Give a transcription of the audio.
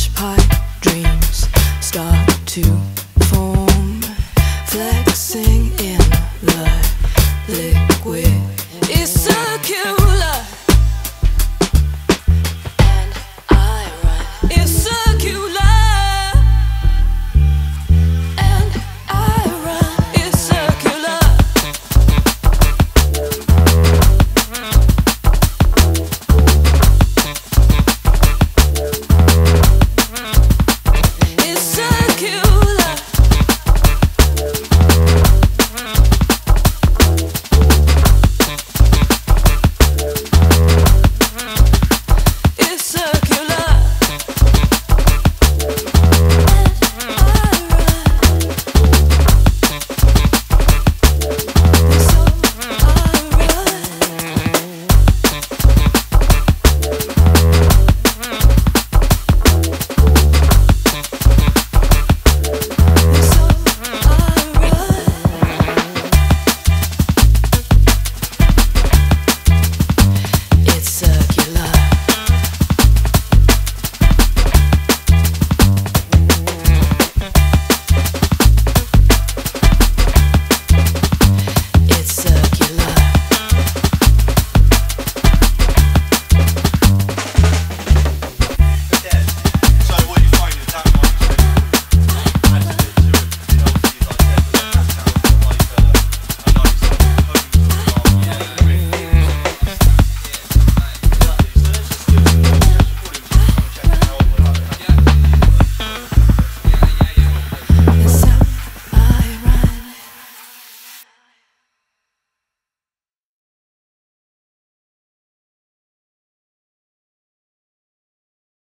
French pipe dreams start to form, flexing in the